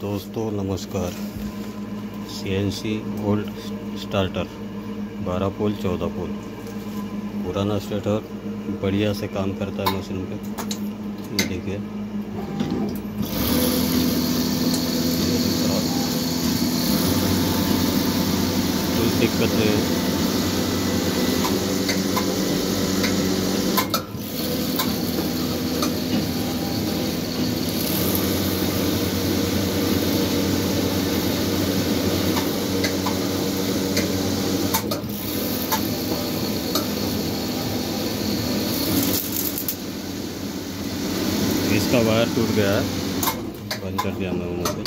दोस्तों, नमस्कार। C N C old starter बारह पोल, चौदह पोल। पुराना स्टार्टर बढ़िया से काम करता है मशीन पे। देखिए। कोई दिक्कत नहीं। है इसका वायर टूट गया है। बंद कर दिया मैं पे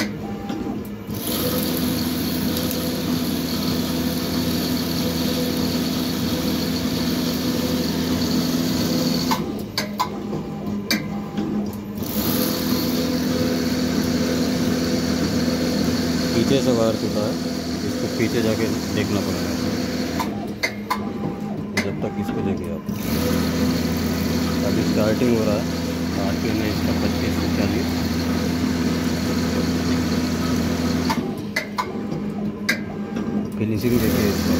पीछे से वायर टूटा है। इसको पीछे जाके देखना पड़ेगा। जब तक इसको देखिए आप। अभी स्टार्टिंग हो रहा है आर पी में इसका पच्चीस से चालीस फिनिशिंग देखिए इसका।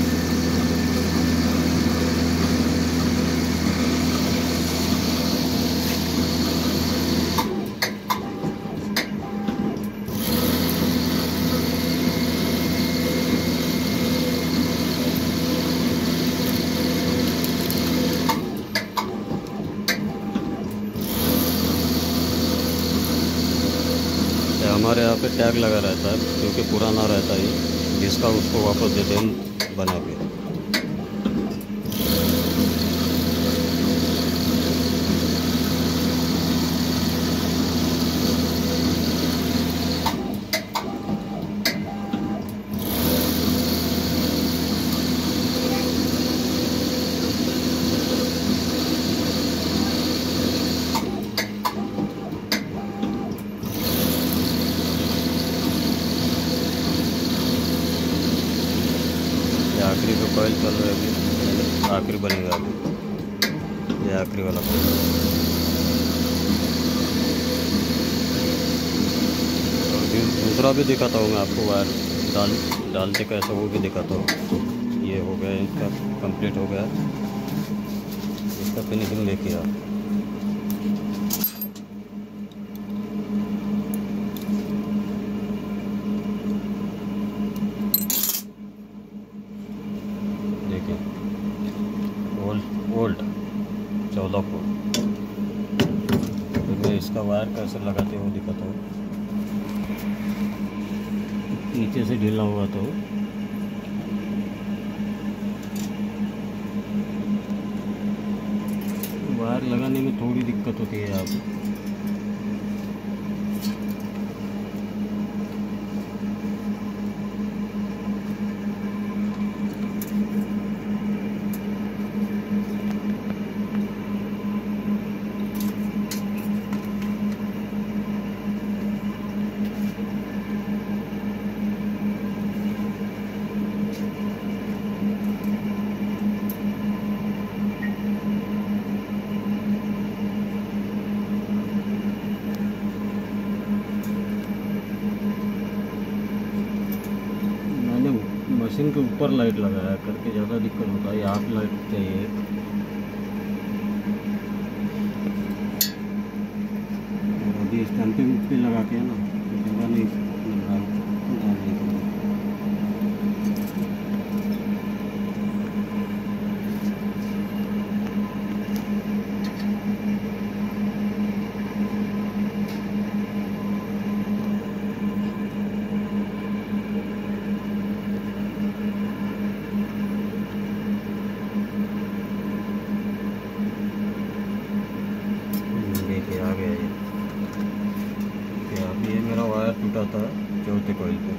ये हमारे यहाँ पे टैग लगा रहता है क्योंकि पुराना रहता है जिसका उसको वापस हैं बना के ये आखिरी पे कॉइल चल रहा है आखिरी बनेगा अभी। ये आखिरी वाला दूसरा भी दिखाता हूँ मैं आपको वायर। डाल, डालते कैसे वो भी दिखाता हूँ। ये हो गया, इसका कंप्लीट हो गया। इसका फिनिशिंग देखिए आप चौदह फुट फिर मैं इसका वायर कैसे लगाते हुए दिक्कत हूँ। नीचे से ढीला हुआ तो। वायर लगाने में थोड़ी दिक्कत होती है आप मैंने मशीन के ऊपर लाइट लगाया करके ज़्यादा दिक्कत होता है आठ लाइट चाहिए अभी स्टैंपिंग पे लगा के ना ज़्यादा नहीं लग रहा है डालने के लिए। देखिए आ गया ये देखिए अब ये वायर टूटा था चौथे कोयल पे?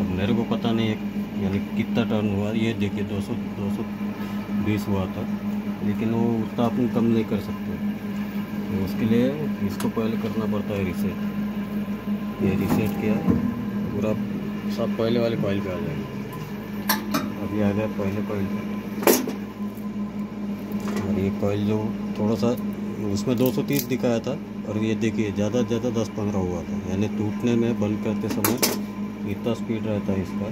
अब मेरे को पता नहीं है, यानी कितना टर्न हुआ, ये देखिए 200 220 हुआ था, लेकिन वो उतना अपन कम नहीं कर सकते। तो उसके लिए इसको पहले करना पड़ता है रिसेट ये रिसेट किया, पूरा सब पहले वाले कॉइल पे आ जाएगा। अभी आ गया पहले कॉइल पे। और ये कॉइल जो थोड़ा सा, उसमें 230 दिखाया था और ये देखिए, ज़्यादा से ज़्यादा दस पंद्रह हुआ था। यानी टूटने में बंद करते समय इतना स्पीड रहता है इसका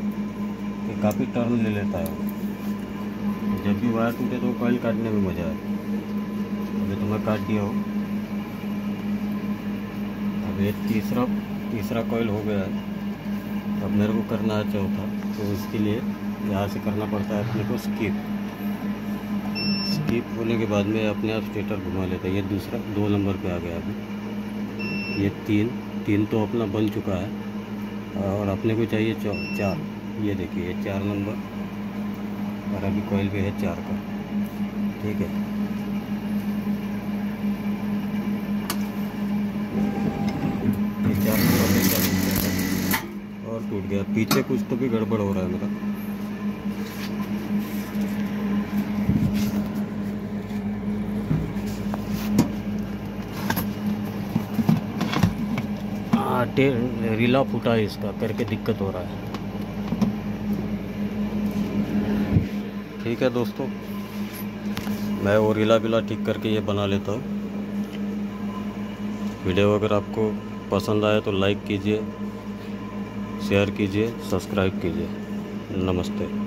कि काफ़ी टर्न ले लेता है जब भी वायर टूटे तो कॉइल काटने में मज़ा आए अभी तो मैं काट दिया हूँ। अब ये तीसरा तीसरा कॉइल हो गया है। अब मेरे को करना है चौथा तो उसके लिए यहाँ से करना पड़ता है अपने को स्किप स्किप होने के बाद में अपने आप स्टेटर घुमा लेता है। ये दूसरा, दो नंबर पे आ गया अभी। ये तीन तीन तो अपना बन चुका है। और अपने को चाहिए चार। ये देखिए, ये चार नंबर। और अभी कोयल पे है चार का। ठीक है। ये और टूट गया। पीछे कुछ तो भी गड़बड़ हो रहा है मेरा। हाँ रीला फूटा है इसका करके दिक्कत हो रहा है। ठीक है दोस्तों, मैं वो रीला विला ठीक करके ये बना लेता हूँ। वीडियो अगर आपको पसंद आए तो लाइक कीजिए, शेयर कीजिए, सब्सक्राइब कीजिए। नमस्ते।